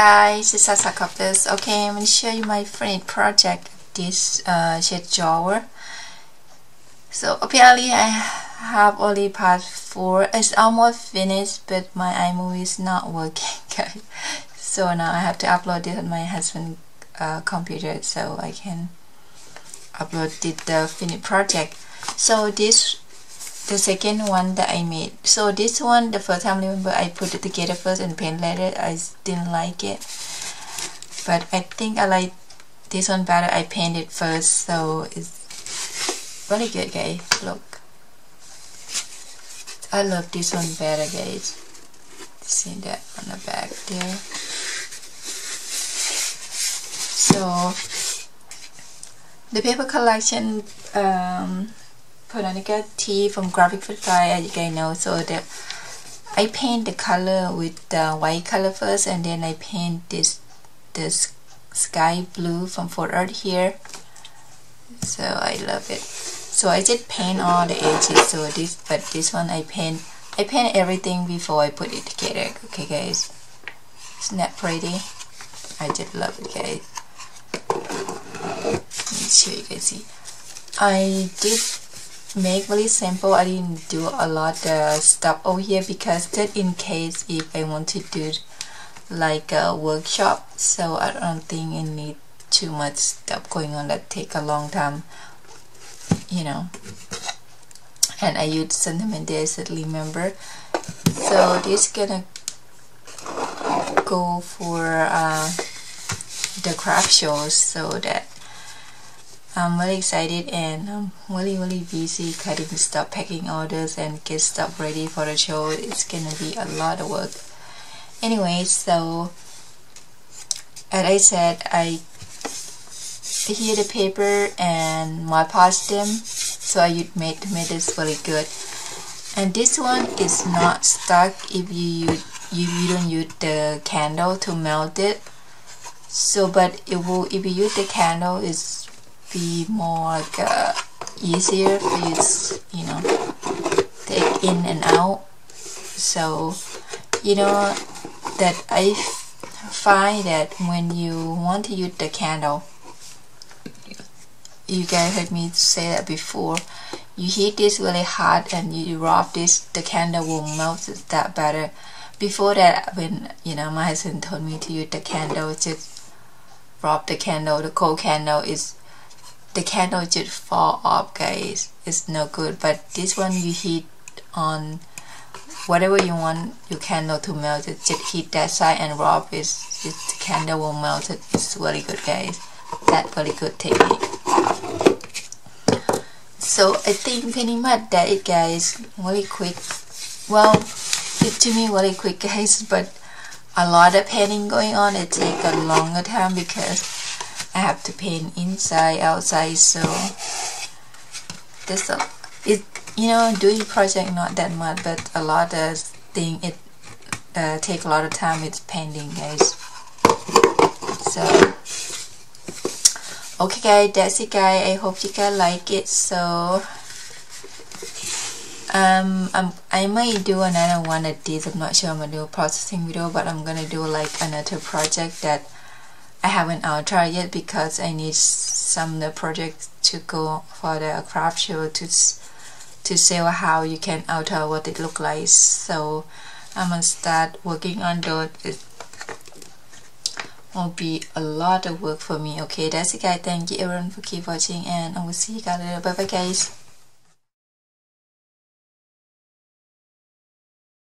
guys, it's SaCrafters. Okay, I'm going to show you my finished project, this uh, shade drawer. So apparently I have only part 4. It's almost finished, but my iMovie is not working, guys. So now I have to upload it on my husband's uh, computer so I can upload the, the finished project. So this the second one that I made. So this one the first time I remember I put it together first and paint later I didn't like it. But I think I like this one better. I painted first so it's really good guys. Look. I love this one better guys. See that on the back there. So the paper collection um, Botanical Tea from Graphic Fly as you guys know. So that I paint the color with the white color first and then I paint this this sky blue from FolkArt here. So I love it. So I just paint all the edges. So this but this one I paint I paint everything before I put it together. Okay guys. Isn't that pretty. I just love it guys. Let me show you guys. See I did make really simple I didn't do a lot of stuff over here because just in case if I want to do like a workshop so I don't think I need too much stuff going on that take a long time you know. And I use sentiment days remember so this gonna go for uh, the craft shows so that I'm really excited and I'm really really busy cutting stuff, packing orders and get stuff ready for the show. It's gonna be a lot of work. Anyway, so as I said, I heat the paper and my past them so I made to make this really good. And this one is not stuck if you use, if you don't use the candle to melt it. So, but it will if you use the candle, it's be more like uh, easier for you to, you know take in and out. So you know that I find that when you want to use the candle you guys heard me say that before you heat this really hot and you rub this the candle will melt that better. Before that when you know my husband told me to use the candle just rub the candle the cold candle is the candle just fall off guys. It's no good. But this one you heat on whatever you want your candle to melt it. Just heat that side and rub it. The candle will melt it. It's really good guys. That really good technique. So I think pretty much that it guys. Really quick. Well it to me really quick guys but a lot of painting going on. It take a longer time because I have to paint inside outside so this it you know doing project not that much but a lot of thing it uh, take a lot of time it's painting guys. So okay guys that's it guys. I hope you guys like it so um I'm, I might do another one of these. I'm not sure I'm gonna do a processing video but I'm gonna do like another project that I haven't uh, tried yet because I need some projects to go for the craft show to to see how you can alter what it look like. So I'm gonna start working on those. It will be a lot of work for me. Okay that's it guys. Thank you everyone for keep watching and I will see you guys later. Bye bye guys